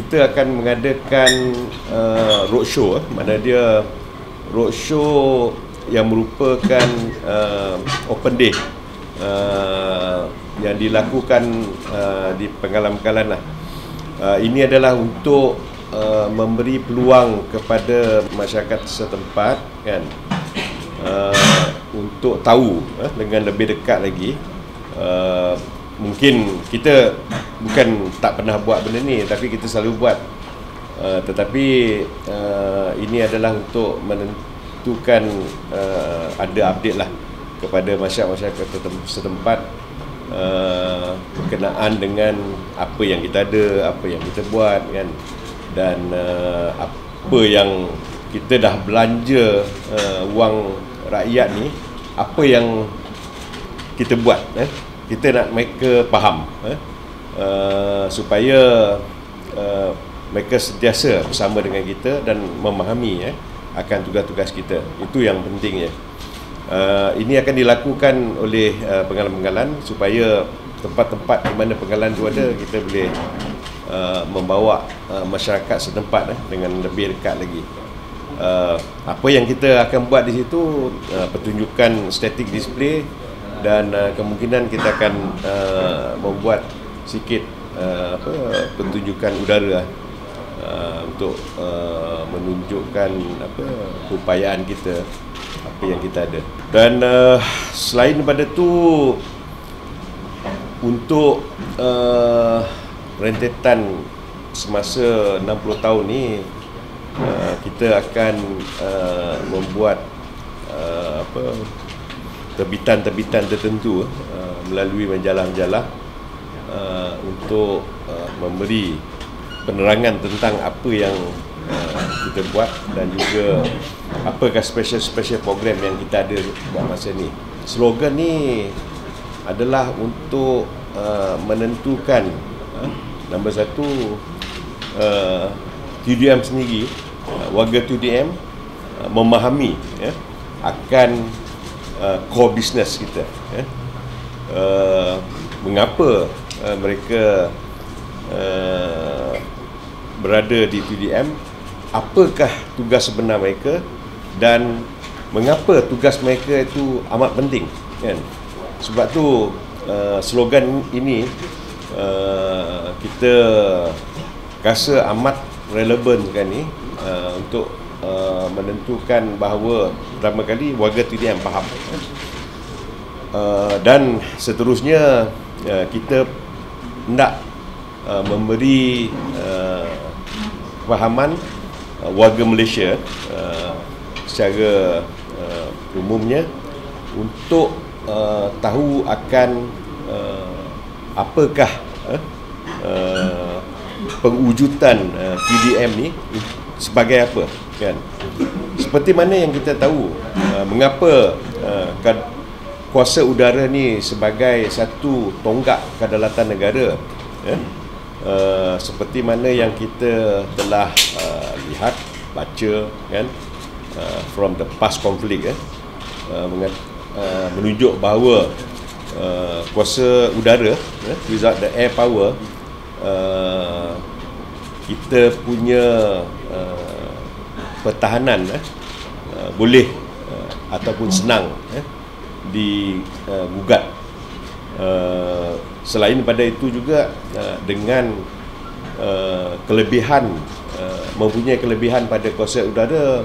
kita akan mengadakan uh, roadshow eh. mana dia roadshow yang merupakan uh, open day uh, yang dilakukan uh, di penggalan-penggalan lah. Uh, ini adalah untuk uh, memberi peluang kepada masyarakat setempat kan uh, untuk tahu uh, dengan lebih dekat lagi uh, mungkin kita bukan tak pernah buat benda ni tapi kita selalu buat. Uh, tetapi uh, ini adalah untuk menentukan uh, ada update lah kepada masyarakat setempat uh, berkenaan dengan apa yang kita ada, apa yang kita buat kan? Dan uh, apa yang kita dah belanja uh, wang rakyat ni apa yang kita buat eh kita nak mereka faham eh? Uh, supaya uh, mereka sentiasa bersama dengan kita dan memahami eh akan tugas-tugas kita. Itu yang pentingnya Uh, ini akan dilakukan oleh uh, penggalan-penggalan supaya tempat-tempat di mana penggalan itu ada kita boleh uh, membawa uh, masyarakat setempat eh, dengan lebih dekat lagi. Uh, apa yang kita akan buat di situ uh, pertunjukan static display dan uh, kemungkinan kita akan uh, membuat sikit uh, apa pertunjukan udara uh, untuk uh, menunjukkan apa upayaan kita apa yang kita ada. Dan uh, selain daripada tu untuk uh, rentetan semasa 60 tahun ni uh, kita akan uh, membuat uh, apa terbitan-terbitan tertentu uh, melalui majalah-majalah uh, untuk uh, memberi penerangan tentang apa yang uh, kita buat dan juga apakah special-special program yang kita ada buat masa ni. Slogan ni adalah untuk uh, menentukan uh, nombor satu uh, TDM sendiri, uh, warga TDM uh, memahami ya, akan uh, core business kita. Ya. Uh, mengapa uh, mereka uh, berada di TDM apakah tugas sebenar mereka dan mengapa tugas mereka itu amat penting kan sebab tu uh, slogan ini uh, kita rasa amat relevan kan ni uh, untuk uh, menentukan bahawa pertama kali warga yang faham. Uh, dan seterusnya uh, kita nak uh, memberi uh, fahaman uh, warga Malaysia uh, secara uh, umumnya untuk uh, tahu akan uh, apakah uh, uh, pengujudan uh, PDM ni sebagai apa kan? Seperti mana yang kita tahu uh, mengapa uh, kuasa udara ni sebagai satu tonggak kedaulatan negara ya? Uh, seperti mana yang kita telah uh, lihat baca kan? Uh, from the past conflict eh uh, uh, menunjuk bahawa uh, kuasa udara eh, without the air power uh, kita punya uh, pertahanan eh, uh, boleh uh, ataupun senang eh, digugat uh, uh, selain daripada itu juga uh, dengan uh, kelebihan uh, mempunyai kelebihan pada kuasa udara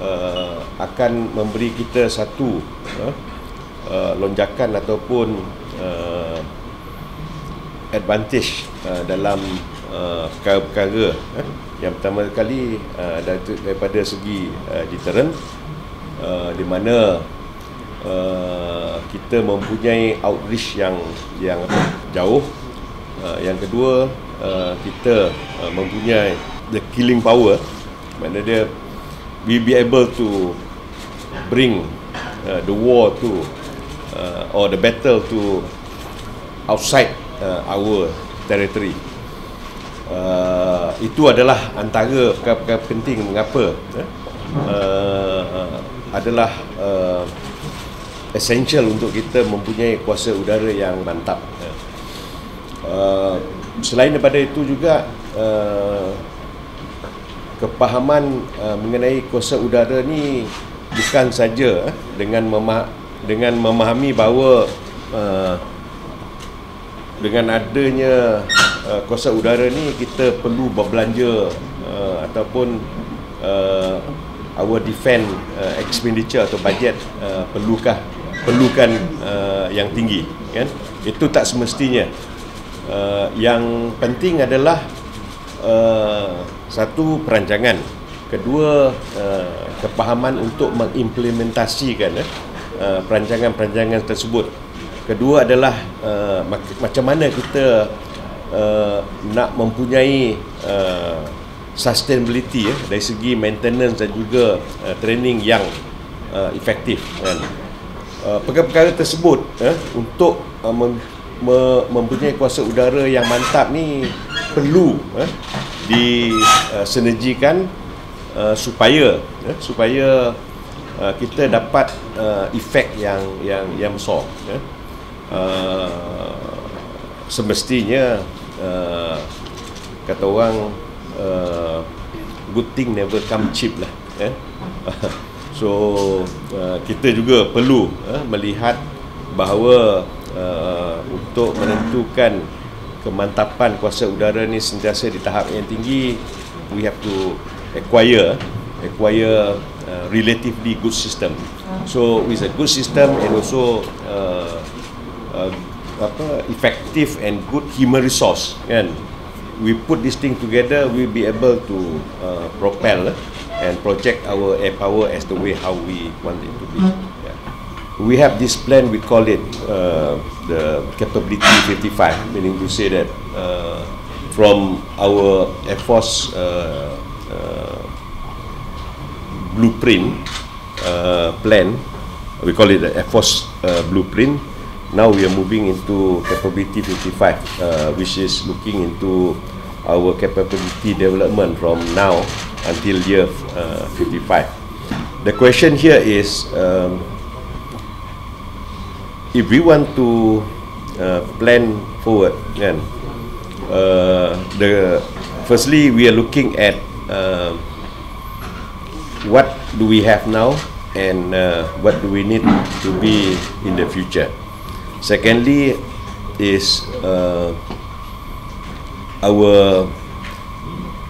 uh, akan memberi kita satu uh, uh, lonjakan ataupun uh, advantage uh, dalam uh, perkara-perkara uh, yang pertama kali uh, daripada segi uh, deterrent uh, di mana uh, kita mempunyai outreach yang yang jauh uh, yang kedua uh, kita uh, mempunyai the killing power mana dia we be able to bring uh, the war to uh, or the battle to outside uh, our territory. Uh, itu adalah antara perkara-perkara penting. Mengapa? Uh, uh, adalah uh, essential untuk kita mempunyai kuasa udara yang mantap. Uh, selain daripada itu juga uh, kepahaman uh, mengenai kuasa udara ni bukan saja uh, dengan memah- dengan memahami bahawa uh, dengan adanya uh, kuasa udara ni kita perlu berbelanja uh, ataupun uh, our defense uh, expenditure atau budget uh, perlukah perlukan uh, yang tinggi kan? Itu tak semestinya. Uh, yang penting adalah uh, satu perancangan. Kedua uh, kepahaman untuk mengimplementasikan uh, uh, perancangan-perancangan tersebut. Kedua adalah uh, macam mana kita uh, nak mempunyai uh, sustainability ya, dari segi maintenance dan juga uh, training yang uh, efektif kan. Uh, perkara-perkara tersebut uh, untuk uh, mem- me- mempunyai kuasa udara yang mantap ni perlu uh, disinergikan uh, supaya uh, supaya uh, kita dapat uh, efek yang yang yang besar uh. Uh, semestinya uh, kata orang uh, good thing never come cheap lah eh? so uh, kita juga perlu uh, melihat bahawa uh, untuk menentukan kemantapan kuasa udara ni sentiasa di tahap yang tinggi we have to acquire acquire uh, relatively good system so with a good system and also uh, uh, apa effective and good human resource kan? We put this thing together we'll be able to uh, propel uh, and project our air power as the way how we want it to be. We have this plan we call it uh, the capability 55 meaning to say that uh, from our air force uh, uh, blueprint uh, plan we call it the air force uh, blueprint now we are moving into capability 55 uh, which is looking into our capability development from now until year uh, 55 the question here is um, if we want to uh, plan forward kan uh, the firstly we are looking at uh, what do we have now and uh, what do we need to be in the future Secondly, is uh, our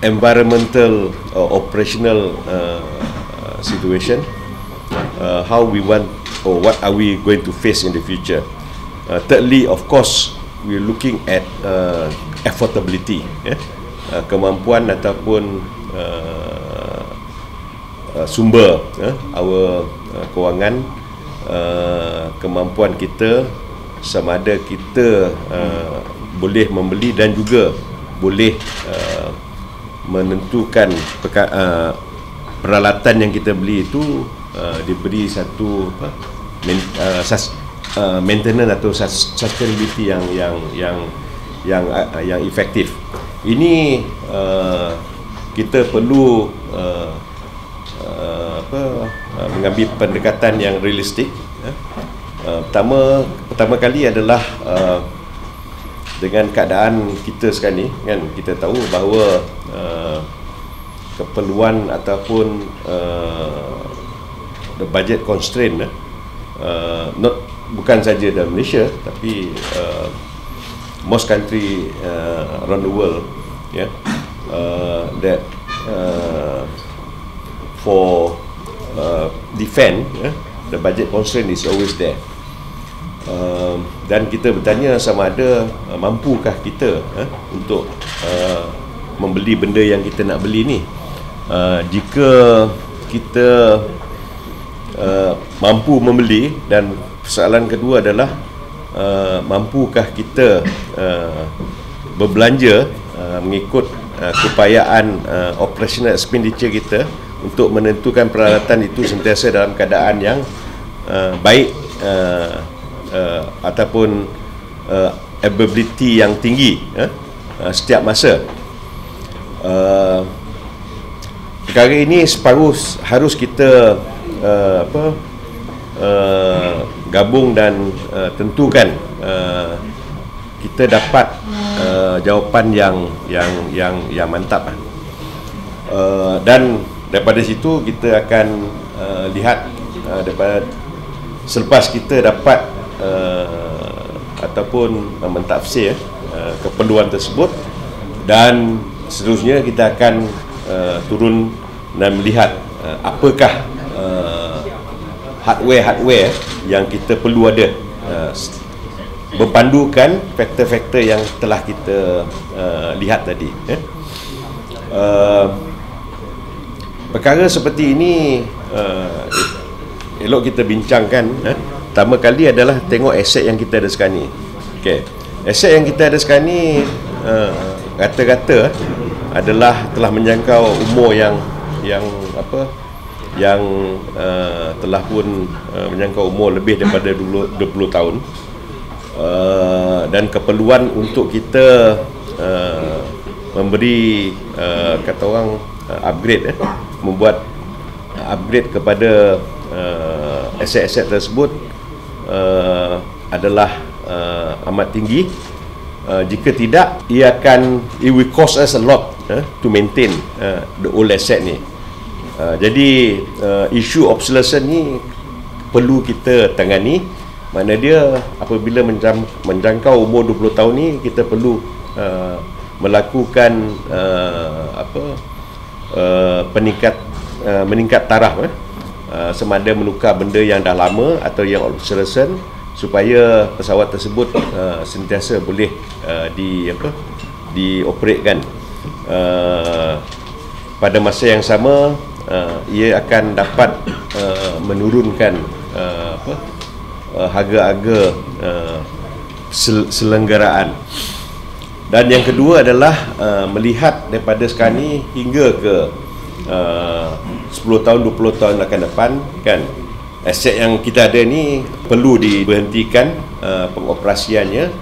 environmental uh, operational uh, situation. Uh, how we want or what are we going to face in the future? Uh, thirdly, of course, we're looking at uh, affordability, yeah? uh, kemampuan ataupun uh, uh, sumber uh, our uh, kewangan, uh, kemampuan kita sama ada kita uh, boleh membeli dan juga boleh uh, menentukan peka, uh, peralatan yang kita beli itu uh, diberi satu apa main, uh, sus, uh, maintenance atau sustainability yang yang yang yang uh, yang efektif. Ini uh, kita perlu uh, uh, apa uh, mengambil pendekatan yang realistik. Uh, pertama pertama kali adalah uh, dengan keadaan kita sekarang ni kan kita tahu bahawa uh, keperluan ataupun uh, the budget constraint uh, not bukan saja dalam Malaysia tapi uh, most country uh, around the world yeah uh, that uh, for uh, defend yeah, the budget constraint is always there uh, dan kita bertanya sama ada uh, mampukah kita uh, untuk uh, membeli benda yang kita nak beli ni? Uh, jika kita uh, mampu membeli dan persoalan kedua adalah uh, mampukah kita uh, berbelanja uh, mengikut uh, keupayaan uh, operational expenditure kita untuk menentukan peralatan itu sentiasa dalam keadaan yang uh, baik uh, uh, ataupun uh, ability yang tinggi uh, uh, setiap masa. Uh, perkara ini separuh harus kita uh, apa uh, gabung dan uh, tentukan uh, kita dapat uh, jawapan yang yang yang yang mantap lah. Uh, dan daripada situ kita akan uh, lihat uh, daripada selepas kita dapat uh, ataupun uh, mentafsir uh, keperluan tersebut dan seterusnya kita akan uh, turun dan melihat uh, apakah uh, hardware-hardware yang kita perlu ada uh, berpandukan faktor-faktor yang telah kita uh, lihat tadi eh. uh, perkara seperti ini uh, elok kita bincangkan eh. Pertama kali adalah tengok aset yang kita ada sekarang ni okay. aset yang kita ada sekarang ni uh, rata-rata adalah telah menjangkau umur yang yang apa yang uh, telah pun uh, menjangkau umur lebih daripada 20, 20 tahun uh, dan keperluan untuk kita uh, memberi uh, kata orang uh, upgrade eh, membuat upgrade kepada uh, aset-aset tersebut adalah uh, amat tinggi. Uh, jika tidak ia akan it will cost us a lot uh, to maintain uh, the old asset ni. Uh, jadi uh, isu obsolescence ni perlu kita tangani. Mana dia apabila menjam, menjangkau umur 20 tahun ni kita perlu uh, melakukan uh, apa uh, peningkat uh, meningkat taraf eh? uh, semada menukar benda yang dah lama atau yang obsolescent supaya pesawat tersebut uh, sentiasa boleh uh, di apa dioperatekan uh, pada masa yang sama uh, ia akan dapat uh, menurunkan uh, apa uh, harga-harga uh, sel- selenggaraan. Dan yang kedua adalah uh, melihat daripada sekarang ni hingga ke uh, 10 tahun 20 tahun akan depan kan aset yang kita ada ni perlu diberhentikan uh, pengoperasiannya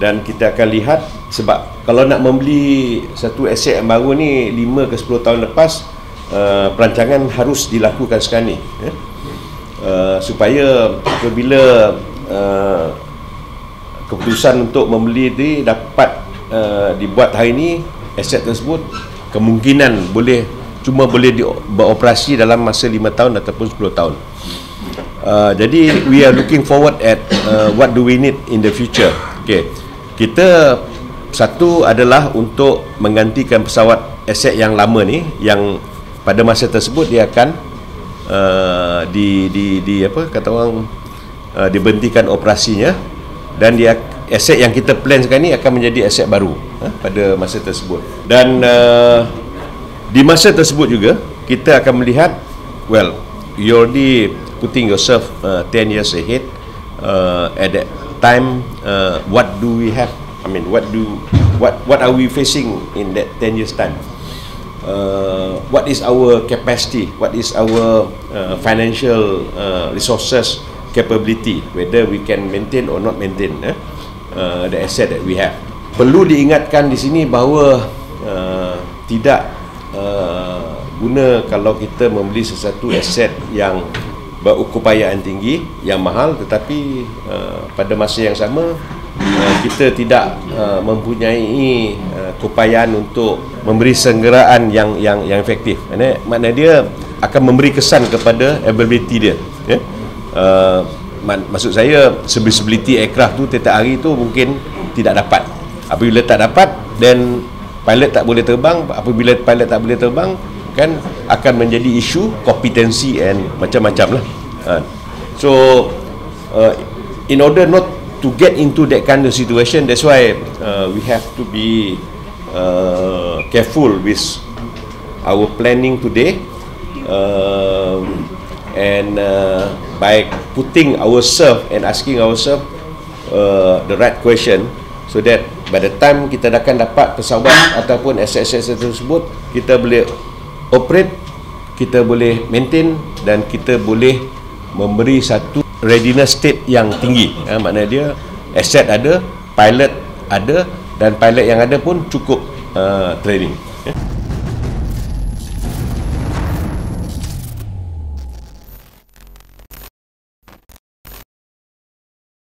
dan kita akan lihat sebab kalau nak membeli satu aset yang baru ni 5 ke 10 tahun lepas uh, perancangan harus dilakukan sekarang ni ya? uh, supaya apabila uh, keputusan untuk membeli ini dapat uh, dibuat hari ini aset tersebut kemungkinan boleh cuma boleh di, beroperasi dalam masa 5 tahun ataupun 10 tahun uh, jadi we are looking forward at uh, what do we need in the future okay. kita satu adalah untuk menggantikan pesawat aset yang lama ni yang pada masa tersebut dia akan uh, di di di apa kata orang uh, dibentikan operasinya dan dia aset yang kita plan sekarang ni akan menjadi aset baru uh, pada masa tersebut dan uh, di masa tersebut juga kita akan melihat well you already putting yourself uh, 10 years ahead uh, at that time uh, what do we have? I mean what do what what are we facing in that 10 years time? Uh, what is our capacity, what is our uh, financial uh, resources capability, whether we can maintain or not maintain eh, uh, the asset that we have. Perlu diingatkan di sini bahawa uh, tidak uh, guna kalau kita membeli sesuatu aset yang berukupayaan tinggi, yang mahal tetapi uh, pada masa yang sama uh, kita tidak uh, mempunyai uh, keupayaan untuk memberi senggeraan yang yang yang efektif. Maknanya, maknanya dia akan memberi kesan kepada ability dia. Ya? Uh, maksud saya stability aircraft tu setiap hari tu mungkin tidak dapat. Apabila tak dapat then pilot tak boleh terbang, apabila pilot tak boleh terbang kan akan menjadi isu kompetensi and macam-macam lah. Uh, so uh, in order not to get into that kind of situation that's why uh, we have to be uh, careful with our planning today uh, and uh, by putting ourselves and asking ourselves uh, the right question so that by the time kita akan dapat pesawat ataupun aset-aset tersebut kita boleh operate kita boleh maintain dan kita boleh memberi satu readiness state yang tinggi ya, maknanya dia aset ada pilot ada dan pilot yang ada pun cukup uh, training. Okay.